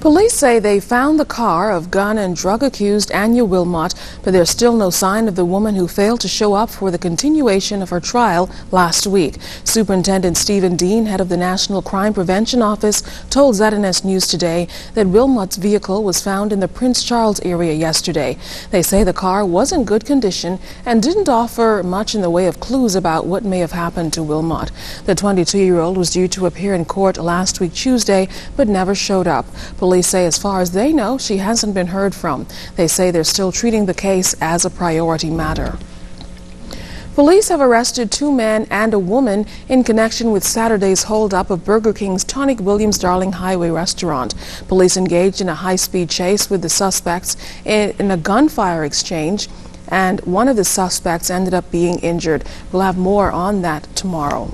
Police say they found the car of gun and drug accused Anya Wilmot, but there's still no sign of the woman who failed to show up for the continuation of her trial last week. Superintendent Stephen Dean, head of the National Crime Prevention Office, told ZNS News today that Wilmot's vehicle was found in the Prince Charles area yesterday. They say the car was in good condition and didn't offer much in the way of clues about what may have happened to Wilmot. The 22-year-old was due to appear in court last week Tuesday, but never showed up. Police say as far as they know, she hasn't been heard from. They say they're still treating the case as a priority matter. Police have arrested two men and a woman in connection with Saturday's holdup of Burger King's Tonique Williams Darling Highway restaurant. Police engaged in a high-speed chase with the suspects in a gunfire exchange and one of the suspects ended up being injured. We'll have more on that tomorrow.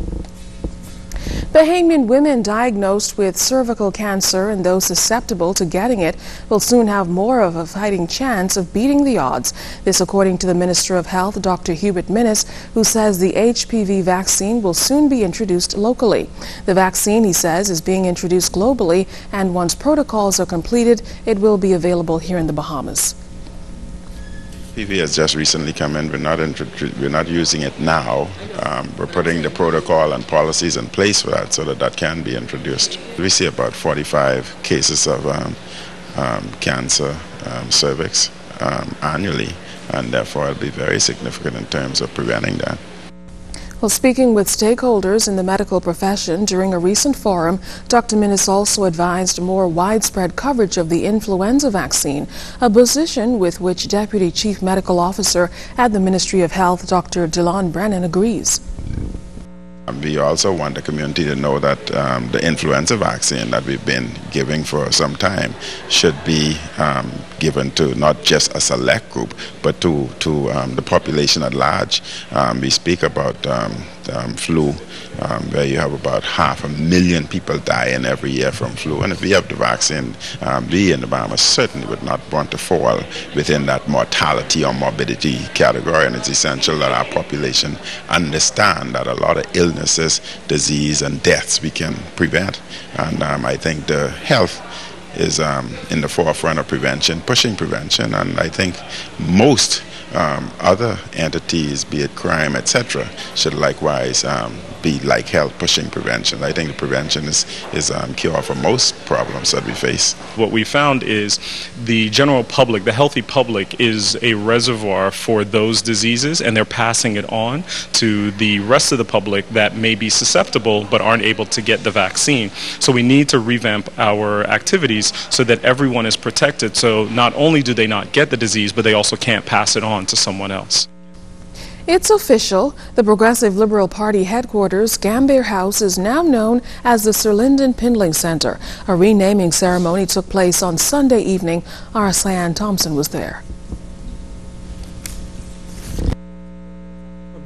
Bahamian women diagnosed with cervical cancer and those susceptible to getting it will soon have more of a fighting chance of beating the odds. This according to the Minister of Health, Dr. Hubert Minnis, who says the HPV vaccine will soon be introduced locally. The vaccine, he says, is being introduced globally and once protocols are completed, it will be available here in the Bahamas. PV has just recently come in. We're not we're not using it now. Um, we're putting the protocol and policies in place for that so that that can be introduced. We see about 45 cases of um, um, cancer um, cervix um, annually, and therefore it'll be very significant in terms of preventing that. Well, speaking with stakeholders in the medical profession during a recent forum, Dr. Minnis also advised more widespread coverage of the influenza vaccine, a position with which Deputy Chief Medical Officer at the Ministry of Health, Dr. Delon Brennen, agrees. We also want the community to know that um, the influenza vaccine that we've been giving for some time should be um, given to not just a select group, but to, to um, the population at large. Um, we speak about um, um, flu, where you have about half a million people dying every year from flu. And if we have the vaccine, we in the Bahamas certainly would not want to fall within that mortality or morbidity category. And it's essential that our population understand that a lot of illnesses, disease, and deaths we can prevent. And um, I think the health is um, in the forefront of prevention, pushing prevention, and I think most um, other entities, be it crime, etc., should likewise um, be like health pushing prevention. I think prevention is, is um, cure for most problems that we face. What we found is the general public, the healthy public, is a reservoir for those diseases and they're passing it on to the rest of the public that may be susceptible but aren't able to get the vaccine. So we need to revamp our activities so that everyone is protected. So not only do they not get the disease, but they also can't pass it on to someone else. It's official. The Progressive Liberal Party headquarters, Gambier House, is now known as the Sir Lynden Pindling Center. A renaming ceremony took place on Sunday evening. Cyan Thompson was there.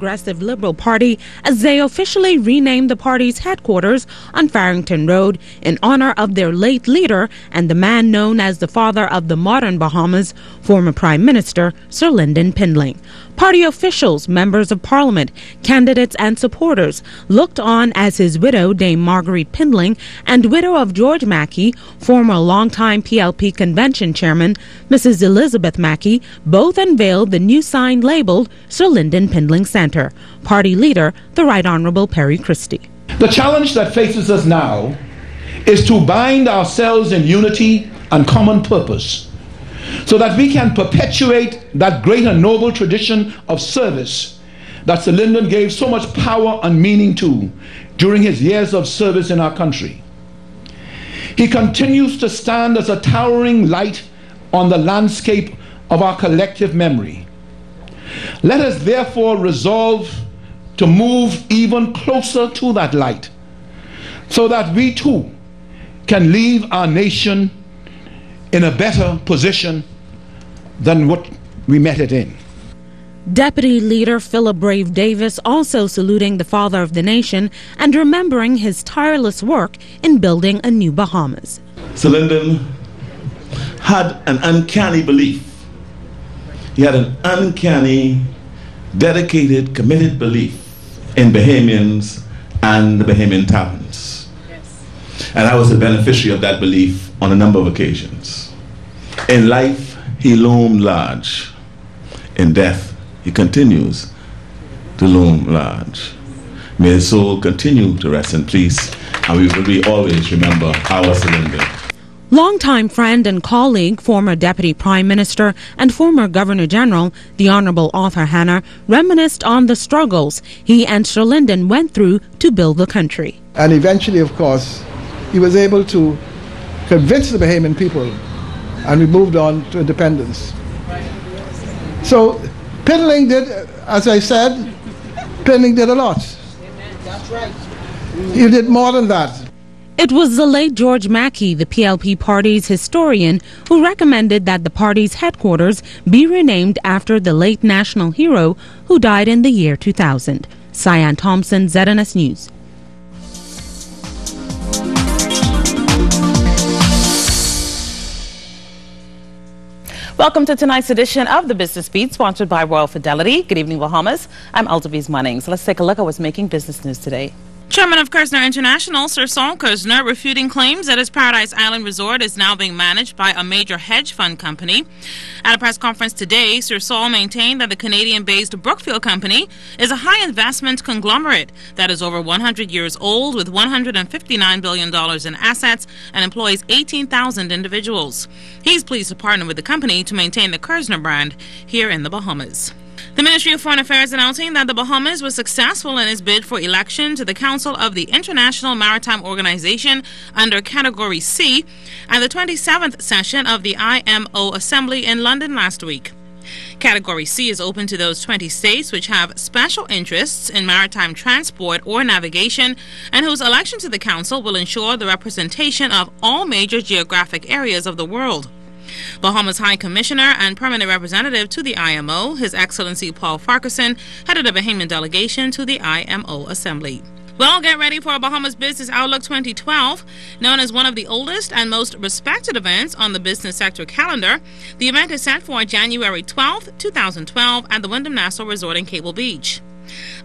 Progressive Liberal Party as they officially renamed the party's headquarters on Farrington Road in honor of their late leader and the man known as the father of the modern Bahamas, former Prime Minister Sir Lynden Pindling. Party officials, members of parliament, candidates, and supporters looked on as his widow, Dame Marguerite Pindling, and widow of George Mackey, former longtime PLP convention chairman, Mrs. Elizabeth Mackey, both unveiled the new sign labeled Sir Lynden Pindling Center. Party leader, the Right Honorable Perry Christie. The challenge that faces us now is to bind ourselves in unity and common purpose so that we can perpetuate that great and noble tradition of service that Sir Lynden gave so much power and meaning to during his years of service in our country. He continues to stand as a towering light on the landscape of our collective memory. Let us therefore resolve to move even closer to that light so that we too can leave our nation in a better position than what we met it in. Deputy Leader Philip Brave Davis also saluting the father of the nation and remembering his tireless work in building a new Bahamas. Sir Lynden had an uncanny belief. He had an uncanny, dedicated, committed belief in Bahamians and the Bahamian talents. Yes. And I was a beneficiary of that belief on a number of occasions. In life, he loomed large. In death, he continues to loom large. May his soul continue to rest in peace, and we will be always remember our Sir Lynden. Longtime friend and colleague, former Deputy Prime Minister and former Governor General, the Honorable Arthur Hanna, reminisced on the struggles he and Sir Lynden went through to build the country. And eventually, of course, he was able to convince the Bahamian people, and we moved on to independence. So, Pinling did, as I said, Pinling did a lot. That's right. He did more than that. It was the late George Mackey, the PLP party's historian, who recommended that the party's headquarters be renamed after the late national hero who died in the year 2000. Cyan Thompson, ZNS News. Welcome to tonight's edition of the Business Beat, sponsored by Royal Fidelity. Good evening, Bahamas. I'm Aldaviz Munnings. Let's take a look at what's making business news today. Chairman of Kerzner International, Sir Sol Kerzner, refuting claims that his Paradise Island resort is now being managed by a major hedge fund company. At a press conference today, Sir Sol maintained that the Canadian based Brookfield Company is a high investment conglomerate that is over 100 years old with $159 billion in assets and employs 18,000 individuals. He's pleased to partner with the company to maintain the Kerzner brand here in the Bahamas. The Ministry of Foreign Affairs announcing that the Bahamas was successful in its bid for election to the Council of the International Maritime Organization under Category C at the 27th session of the IMO Assembly in London last week. Category C is open to those 20 states which have special interests in maritime transport or navigation and whose election to the Council will ensure the representation of all major geographic areas of the world. Bahamas High Commissioner and Permanent Representative to the IMO, His Excellency Paul Farquharson, headed a Bahamian delegation to the IMO Assembly. Well, get ready for Bahamas Business Outlook 2012. Known as one of the oldest and most respected events on the business sector calendar, the event is set for January 12, 2012 at the Wyndham Nassau Resort in Cable Beach.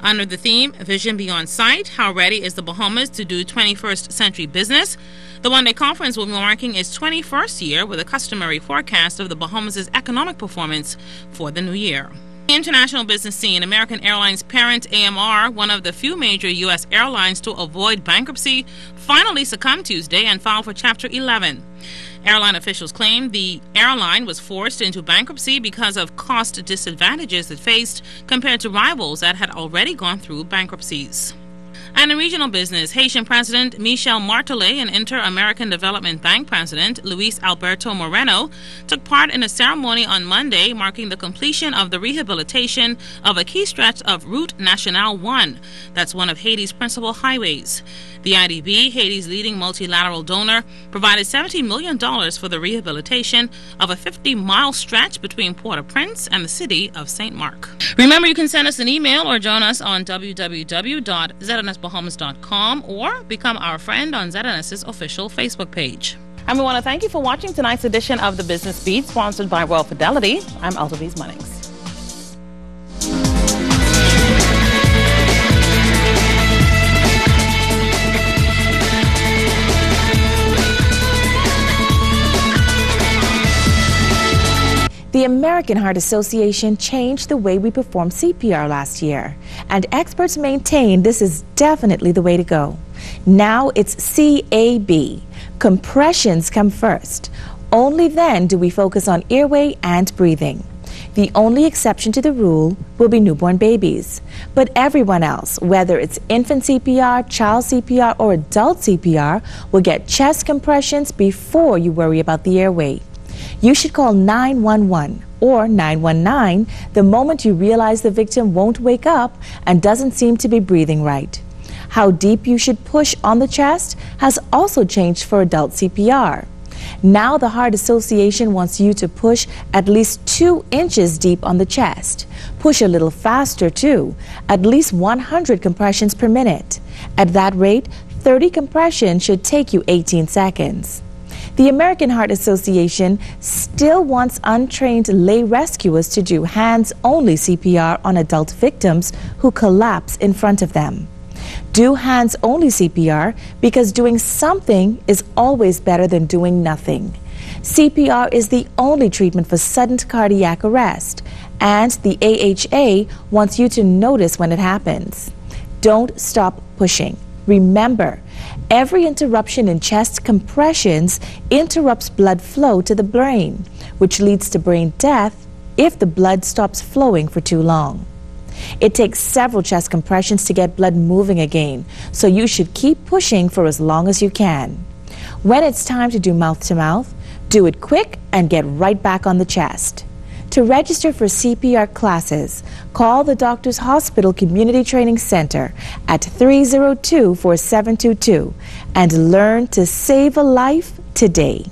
Under the theme Vision Beyond Sight, how ready is the Bahamas to do 21st century business? The one day conference will be marking its 21st year with a customary forecast of the Bahamas' economic performance for the new year. The international business scene, American Airlines parent AMR, one of the few major U.S. airlines to avoid bankruptcy, finally succumbed Tuesday and filed for Chapter 11. Airline officials claim the airline was forced into bankruptcy because of cost disadvantages it faced compared to rivals that had already gone through bankruptcies. And in regional business, Haitian President Michel Martelly and Inter American Development Bank President Luis Alberto Moreno took part in a ceremony on Monday marking the completion of the rehabilitation of a key stretch of Route Nationale 1, that's one of Haiti's principal highways. The IDB, Haiti's leading multilateral donor, provided $17 million for the rehabilitation of a 50 mile stretch between Port au Prince and the city of St. Mark. Remember, you can send us an email or join us on www.znsbahamas.com or become our friend on ZNS's official Facebook page. And we want to thank you for watching tonight's edition of the Business Beat, sponsored by Royal Fidelity. I'm Aldaviz Munnings. The American Heart Association changed the way we perform CPR last year, and experts maintain this is definitely the way to go. Now it's CAB. Compressions come first. Only then do we focus on airway and breathing. The only exception to the rule will be newborn babies. But everyone else, whether it's infant CPR, child CPR, or adult CPR, will get chest compressions before you worry about the airway you should call 911 or 919 the moment you realize the victim won't wake up and doesn't seem to be breathing right. How deep you should push on the chest has also changed for adult CPR. Now the Heart Association wants you to push at least two inches deep on the chest. Push a little faster too, at least 100 compressions per minute. At that rate, 30 compressions should take you 18 seconds. The American Heart Association still wants untrained lay rescuers to do hands only CPR on adult victims who collapse in front of them. Do hands only CPR because doing something is always better than doing nothing. CPR is the only treatment for sudden cardiac arrest, and the AHA wants you to notice when it happens. Don't stop pushing. Remember, every interruption in chest compressions interrupts blood flow to the brain, which leads to brain death if the blood stops flowing for too long. It takes several chest compressions to get blood moving again, so you should keep pushing for as long as you can. When it's time to do mouth to mouth, do it quick and get right back on the chest. To register for CPR classes, call the Doctors Hospital Community Training Center at 302 4722 and learn to save a life today.